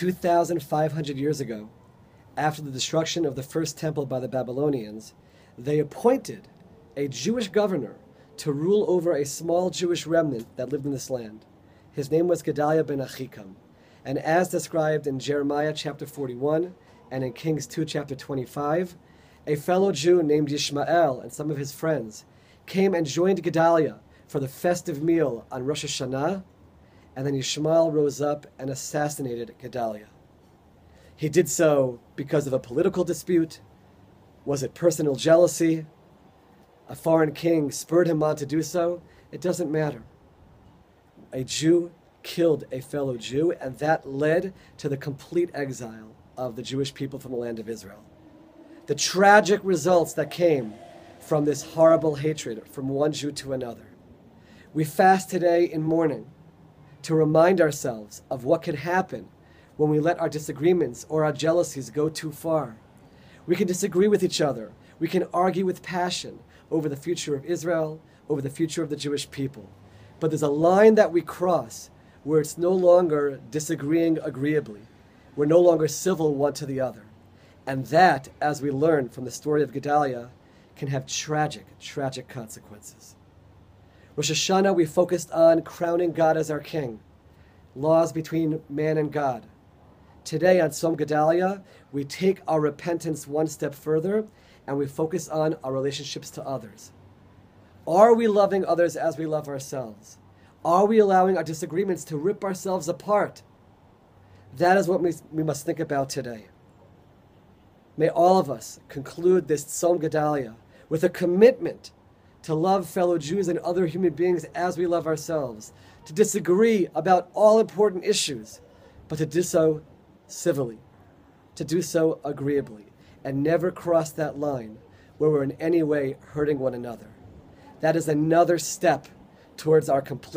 2,500 years ago, after the destruction of the first temple by the Babylonians, they appointed a Jewish governor to rule over a small Jewish remnant that lived in this land. His name was Gedaliah ben Achikam. And as described in Jeremiah chapter 41 and in Kings 2 chapter 25, a fellow Jew named Ishmael and some of his friends came and joined Gedaliah for the festive meal on Rosh Hashanah, and then Ishmael rose up and assassinated Gedaliah. He did so because of a political dispute. Was it personal jealousy? A foreign king spurred him on to do so? It doesn't matter. A Jew killed a fellow Jew, and that led to the complete exile of the Jewish people from the land of Israel. The tragic results that came from this horrible hatred from one Jew to another. We fast today in mourning to remind ourselves of what can happen when we let our disagreements or our jealousies go too far. We can disagree with each other. We can argue with passion over the future of Israel, over the future of the Jewish people. But there's a line that we cross where it's no longer disagreeing agreeably. We're no longer civil one to the other. And that, as we learn from the story of Gedaliah, can have tragic, tragic consequences. Rosh Hashanah, we focused on crowning God as our king, laws between man and God. Today on Tzom Gedaliah, we take our repentance one step further and we focus on our relationships to others. Are we loving others as we love ourselves? Are we allowing our disagreements to rip ourselves apart? That is what we, must think about today. May all of us conclude this Tzom Gedaliah with a commitment to love fellow Jews and other human beings as we love ourselves, to disagree about all important issues, but to do so civilly, to do so agreeably, and never cross that line where we're in any way hurting one another. That is another step towards our complete.